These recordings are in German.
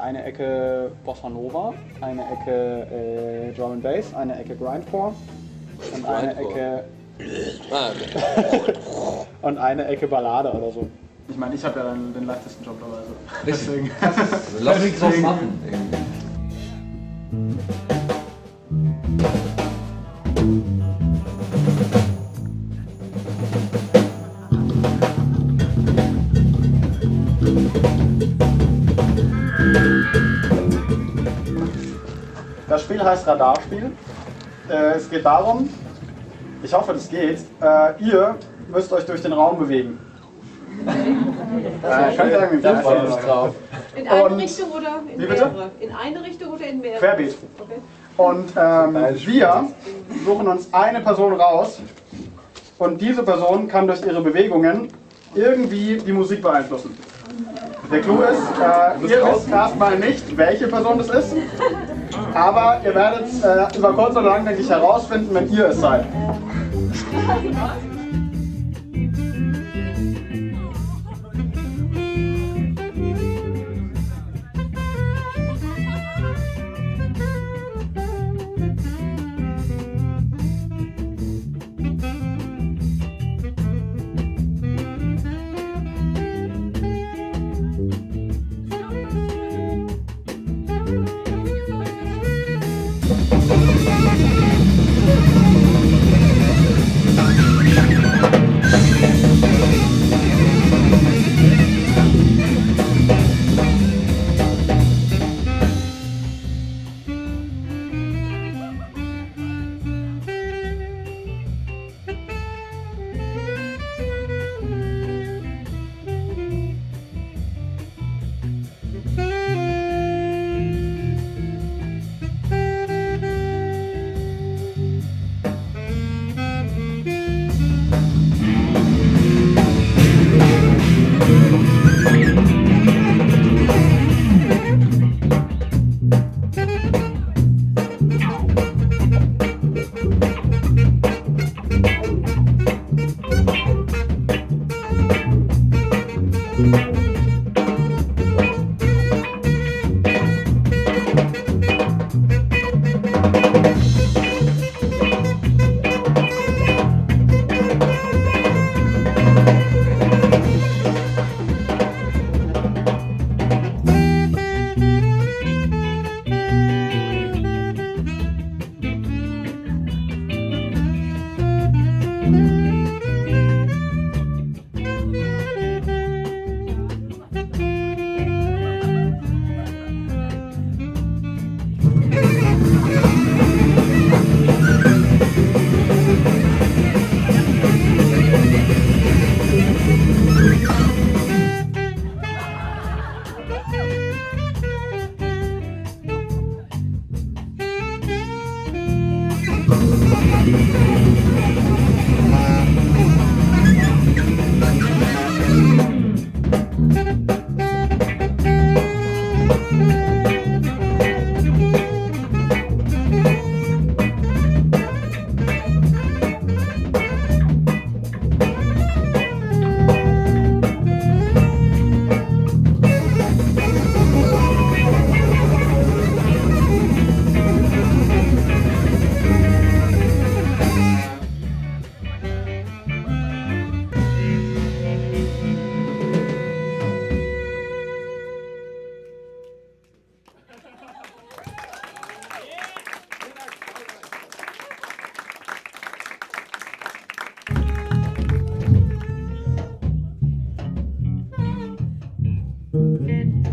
eine Ecke Bossa Nova, eine Ecke äh, Drum and Bass, eine Ecke Grindcore und eine Grindcore. Ecke Ah, und eine Ecke Ballade oder so. Ich meine, ich habe ja dann den leichtesten Job dabei. Also. Deswegen. Also lass uns was machen. Irgendwie. Das Spiel heißt Radarspiel. Äh, es geht darum, ich hoffe, das geht, äh, ihr müsst euch durch den Raum bewegen. Äh, könnt ihr irgendwie drauf. In eine Und- Richtung oder in mehrere? In eine Richtung oder in mehrere? Querbeet. Okay. Und ähm, wir suchen uns eine Person raus und diese Person kann durch ihre Bewegungen irgendwie die Musik beeinflussen. Der Clou ist, äh, ihr wisst erstmal nicht, welche Person das ist, aber ihr werdet äh, über kurz oder lang, denke ich, herausfinden, wenn ihr es seid.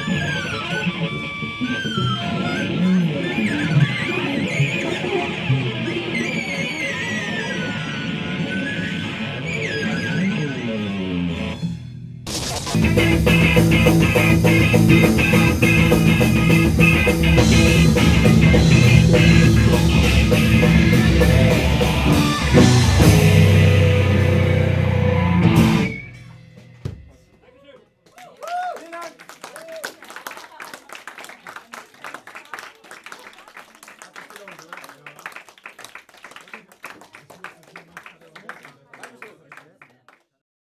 Thank